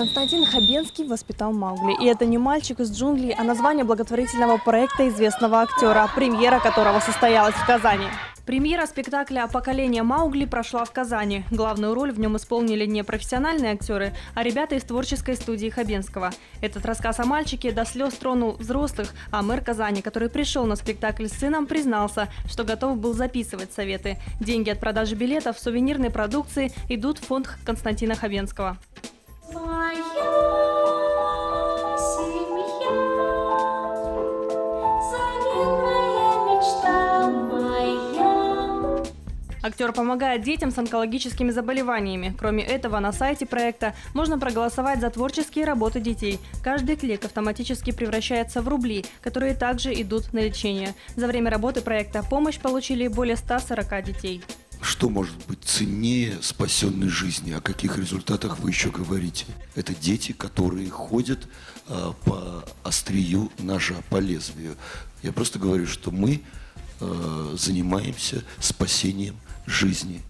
Константин Хабенский воспитал Маугли. И это не мальчик из джунглей, а название благотворительного проекта известного актера, премьера которого состоялась в Казани. Премьера спектакля «Поколение Маугли» прошла в Казани. Главную роль в нем исполнили не профессиональные актеры, а ребята из творческой студии Хабенского. Этот рассказ о мальчике до слез тронул взрослых, а мэр Казани, который пришел на спектакль с сыном, признался, что готов был записывать советы. Деньги от продажи билетов, сувенирной продукции идут в фонд Константина Хабенского. Актер помогает детям с онкологическими заболеваниями. Кроме этого, на сайте проекта можно проголосовать за творческие работы детей. Каждый клик автоматически превращается в рубли, которые также идут на лечение. За время работы проекта помощь получили более 140 детей. Что может быть ценнее спасенной жизни? О каких результатах вы еще говорите? Это дети, которые ходят а, по острию ножа, по лезвию. Я просто говорю, что мы занимаемся спасением жизни.